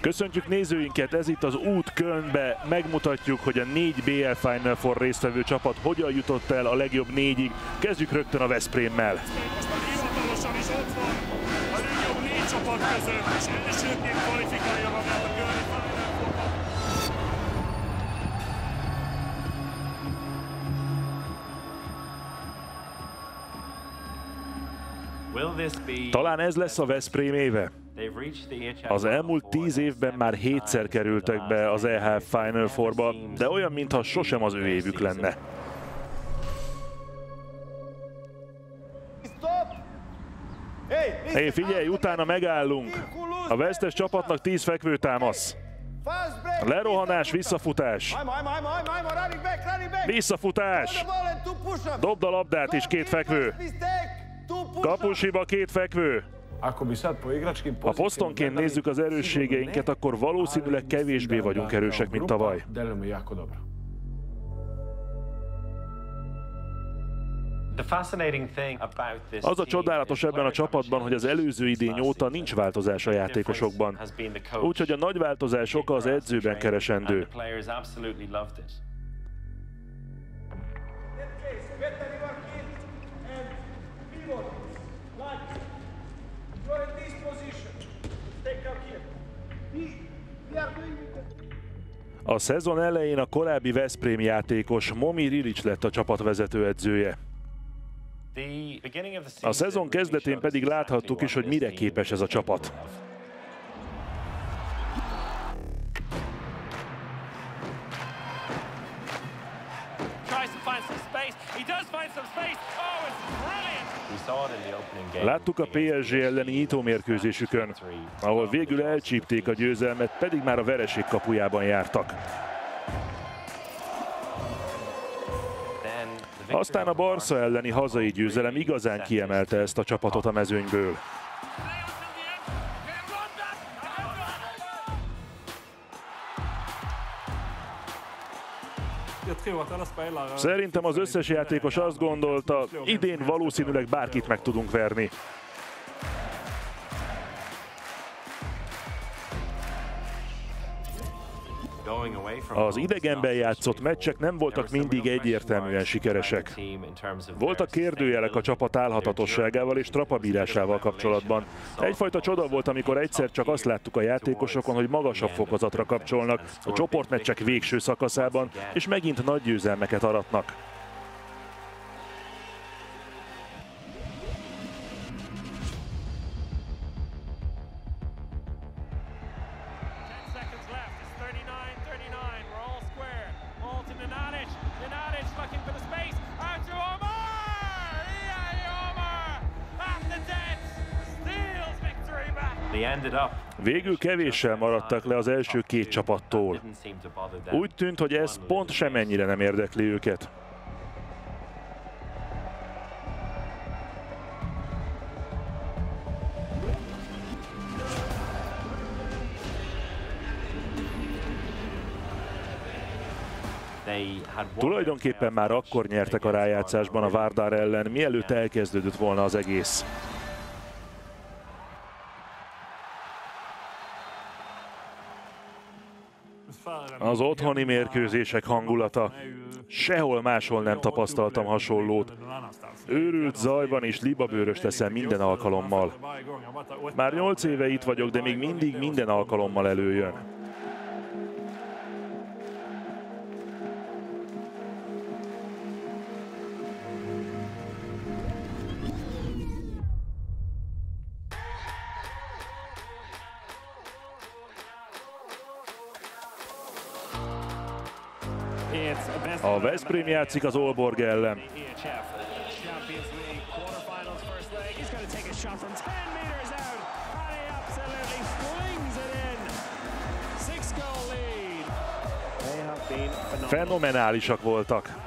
Köszöntjük nézőinket, ez itt az út Kölnbe. Megmutatjuk, hogy a négy BL Final Four résztvevő csapat hogyan jutott el a legjobb négyig. Kezdjük rögtön a Veszprémmel. Most már hivatalosan is ott van a legjobb négy csapat között, és elsőként kvalifikálja magát a Kölni Final Fourba. Talán ez lesz a Veszprém éve. Az elmúlt tíz évben már hétszer kerültek be az EHF Final Fourba, de olyan, mintha sosem az ő évük lenne. Hé, hey, figyelj, utána megállunk. A vesztes csapatnak 10 fekvő támasz. Lerohanás, visszafutás. Visszafutás. Dobd a labdát is, két fekvő. Kapusiba két fekvő. Ha posztonként nézzük az erősségeinket, akkor valószínűleg kevésbé vagyunk erősek, mint tavaly. Az a csodálatos ebben a csapatban, hogy az előző idény óta nincs változás a játékosokban. Úgyhogy a nagy változás oka az edzőben keresendő. A szezon elején a korábbi Veszprém játékos Momi Rilic lett a csapat vezetőedzője. A szezon kezdetén pedig láthattuk is, hogy mire képes ez a csapat. Láttuk a PSG elleni nyitómérkőzésükön, ahol végül elcsípték a győzelmet, pedig már a vereség kapujában jártak. Aztán a Barca elleni hazai győzelem igazán kiemelte ezt a csapatot a mezőnyből. Szerintem az összes játékos azt gondolta, idén valószínűleg bárkit meg tudunk verni. Az idegenben játszott meccsek nem voltak mindig egyértelműen sikeresek. Voltak kérdőjelek a csapat állhatatosságával és trapabírásával kapcsolatban. Egyfajta csoda volt, amikor egyszer csak azt láttuk a játékosokon, hogy magasabb fokozatra kapcsolnak a csoportmeccsek végső szakaszában, és megint nagy győzelmeket aratnak. Végül kevéssel maradtak le az első két csapattól. Úgy tűnt, hogy ez pont semennyire nem érdekli őket. Tulajdonképpen már akkor nyertek a rájátszásban a Várdár ellen, mielőtt elkezdődött volna az egész. Az otthoni mérkőzések hangulata. Sehol máshol nem tapasztaltam hasonlót. Őrült zajban és libabőrös teszem minden alkalommal. Már nyolc éve itt vagyok, de még mindig minden alkalommal előjön. A Veszprém játszik az Olborg ellen. Fenomenálisak voltak.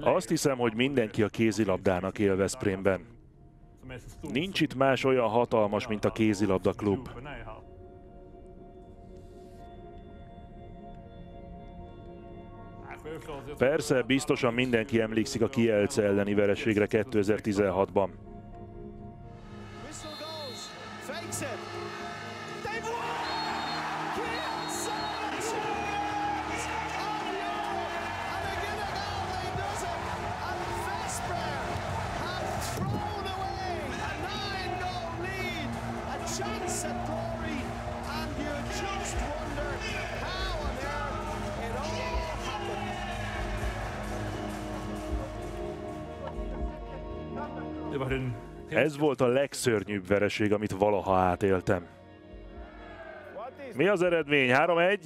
Azt hiszem, hogy mindenki a kézilabdának él Veszprémben. Nincs itt más olyan hatalmas, mint a kézilabda klub. Persze, biztosan mindenki emlékszik a Kielce elleni vereségre 2016-ban. Ez volt a legszörnyűbb vereség, amit valaha átéltem. Mi az eredmény? 3-1?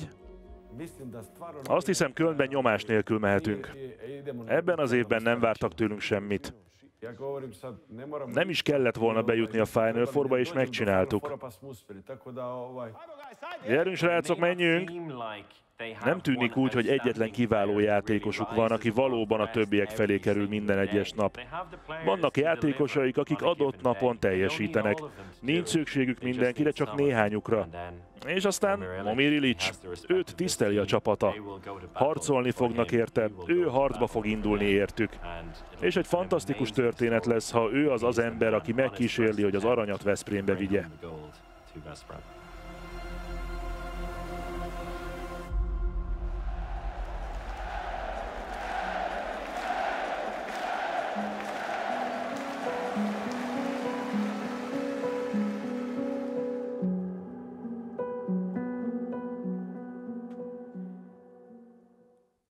Azt hiszem, Kölnben nyomás nélkül mehetünk. Ebben az évben nem vártak tőlünk semmit. Nem is kellett volna bejutni a Final Fourba, és megcsináltuk. Gyerünk, srácok, menjünk! Nem tűnik úgy, hogy egyetlen kiváló játékosuk van, aki valóban a többiek felé kerül minden egyes nap. Vannak játékosaik, akik adott napon teljesítenek. Nincs szükségük mindenkire, csak néhányukra. És aztán Momir Ilic. Őt tiszteli a csapata. Harcolni fognak érte, ő harcba fog indulni értük. És egy fantasztikus történet lesz, ha ő az az ember, aki megkísérli, hogy az aranyat Veszprémbe vigye.